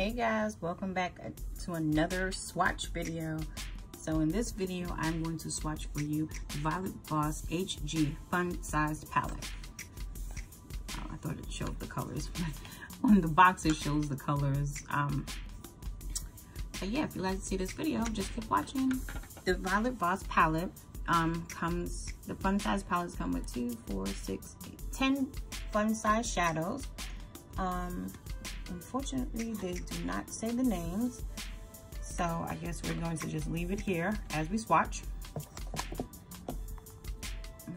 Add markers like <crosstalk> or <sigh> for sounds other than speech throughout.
Hey guys, welcome back to another swatch video. So in this video, I'm going to swatch for you Violet Voss HG Fun Sized Palette. Oh, I thought it showed the colors, <laughs> on the box it shows the colors. Um, but yeah, if you like to see this video, just keep watching. The Violet Voss palette um, comes, the fun size palettes come with two, four, six, eight, 10 fun size shadows. Um, unfortunately, they do not say the names. So I guess we're going to just leave it here as we swatch. Um,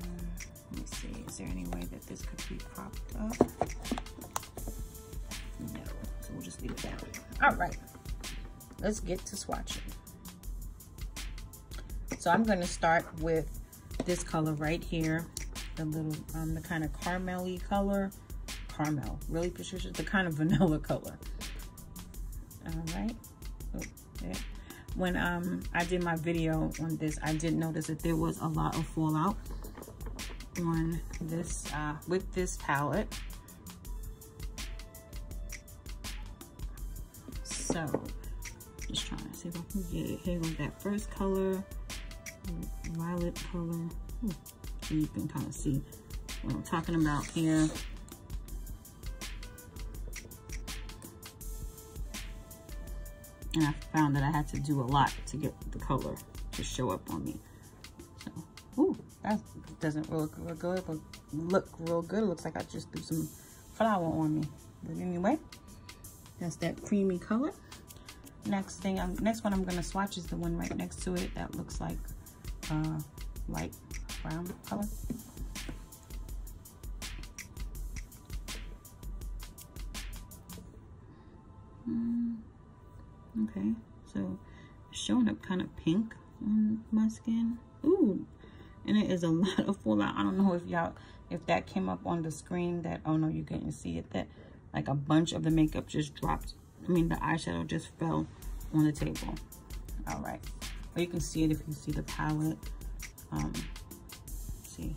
let me see, is there any way that this could be propped up? No, so we'll just leave it down. All right, let's get to swatching. So I'm gonna start with this color right here, the little, um, the kind of caramel color. Caramel, really Patricia, the kind of <laughs> vanilla color. All right. Oh, when um I did my video on this, I did notice that there was a lot of fallout on this, uh, with this palette. So, just trying to see if I can get it. Here goes that first color violet color. So you can kind of see what I'm talking about here. And I found that I had to do a lot to get the color to show up on me. So, ooh, that doesn't look real good, but look real good. It looks like I just threw some flour on me. But anyway, that's that creamy color. Next thing, I'm, next one I'm gonna swatch is the one right next to it that looks like uh, light brown color. Okay, so showing up kind of pink on my skin. Ooh, and it is a <laughs> lot of fallout. I don't know if y'all, if that came up on the screen that, oh no, you couldn't see it, that like a bunch of the makeup just dropped. I mean, the eyeshadow just fell on the table. All right. Or you can see it if you see the palette. Um, see.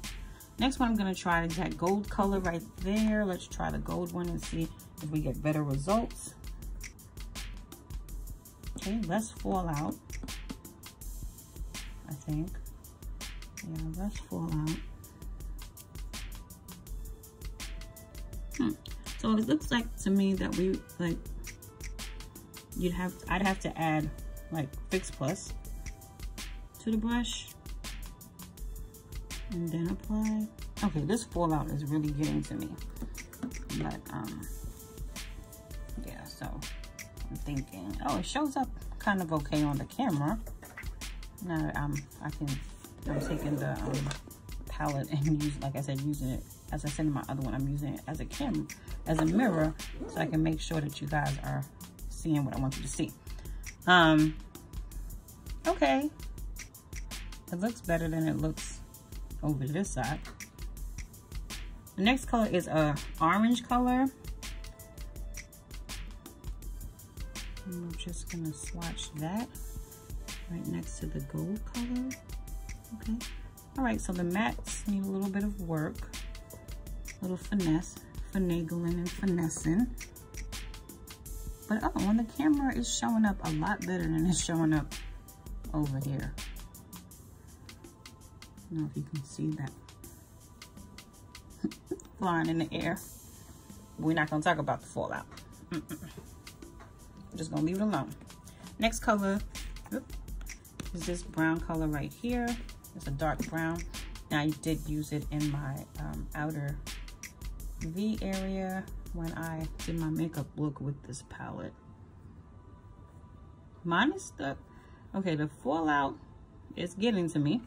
Next one I'm going to try is that gold color right there. Let's try the gold one and see if we get better results. Okay, less fallout. I think. Yeah, less fallout. Hmm. So it looks like to me that we like you'd have I'd have to add like Fix Plus to the brush and then apply. Okay, this fallout is really getting to me. But, um, yeah, so I'm thinking, oh, it shows up kind of okay on the camera. Now I'm, I can, I'm taking the um, palette and use, like I said, using it, as I said in my other one, I'm using it as a camera, as a mirror, so I can make sure that you guys are seeing what I want you to see. Um, okay, it looks better than it looks over this side. The next color is a orange color. I'm just gonna swatch that right next to the gold color. Okay. All right, so the mattes need a little bit of work, a little finesse, finagling and finessing. But oh, when the camera is showing up a lot better than it's showing up over here. I don't know if you can see that. <laughs> Flying in the air. We're not to talk about the fallout. Mm -mm. I'm just to leave it alone. Next color is this brown color right here. It's a dark brown. Now, I did use it in my um, outer V area when I did my makeup look with this palette. Mine is the, okay, the fallout is getting to me.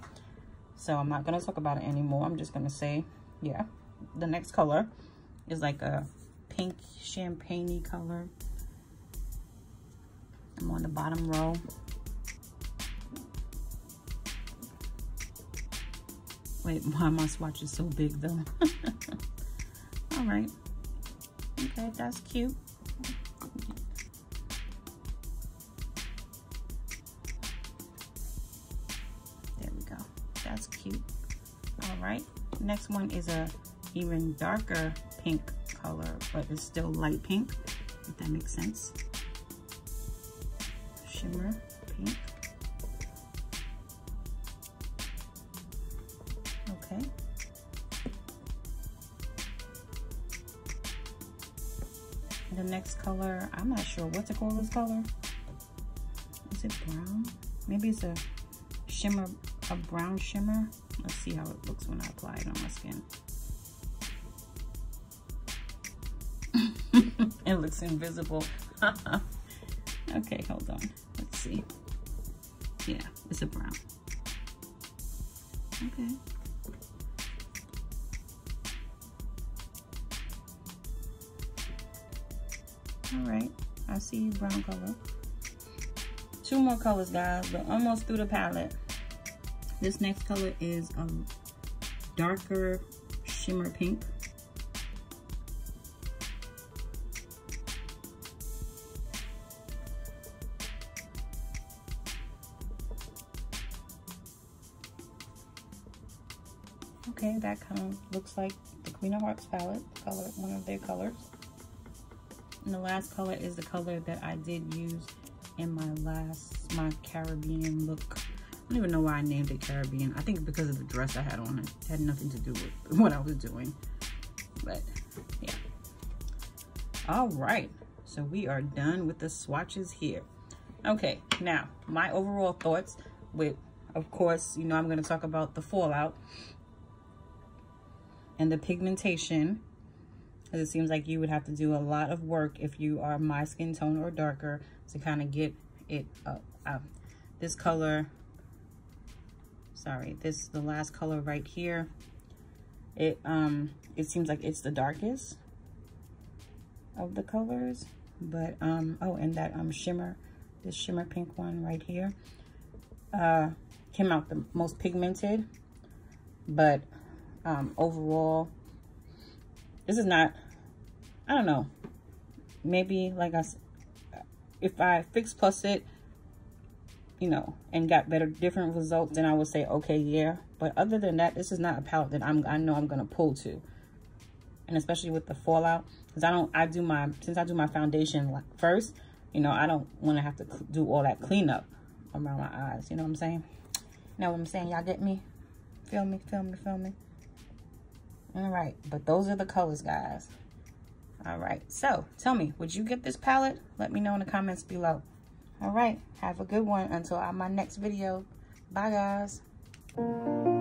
So I'm not to talk about it anymore. I'm just to say, yeah, the next color is like a pink champagne color. I'm on the bottom row. Wait, <laughs> why my swatch is so big though? <laughs> All right. Okay, that's cute. There we go. That's cute. All right. Next one is a even darker pink color, but it's still light pink, if that makes sense. Shimmer pink. Okay. The next color, I'm not sure what to call this color. Is it brown? Maybe it's a shimmer, a brown shimmer. Let's see how it looks when I apply it on my skin. <laughs> it looks invisible. <laughs> okay, hold on. Let's see. Yeah, it's a brown. Okay. All right, I see brown color. Two more colors, guys. We're almost through the palette. This next color is a darker shimmer pink. Okay, that kind of looks like the Queen of Hearts palette, color, one of their colors. And the last color is the color that I did use in my last, my Caribbean look. I don't even know why I named it Caribbean. I think because of the dress I had on. It had nothing to do with <laughs> what I was doing. But, yeah. All right. So we are done with the swatches here. Okay, now, my overall thoughts with, of course, you know, I'm going to talk about the fallout and the pigmentation because it seems like you would have to do a lot of work if you are my skin tone or darker to kind of get it up. Uh, this color, sorry, this the last color right here. It um it seems like it's the darkest of the colors, but um oh and that um shimmer, this shimmer pink one right here, uh came out the most pigmented, but um overall this is not, I don't know. Maybe like I, if I fix plus it, you know, and got better, different results, then I would say, okay, yeah. But other than that, this is not a palette that I'm, I know I'm going to pull to. And especially with the fallout, because I don't, I do my, since I do my foundation first, you know, I don't want to have to do all that cleanup around my eyes. You know what I'm saying? You know what I'm saying? Y'all get me? Feel me? Feel me? Feel me? All right, but those are the colors, guys. All right, so tell me, would you get this palette? Let me know in the comments below. All right, have a good one until my next video. Bye, guys.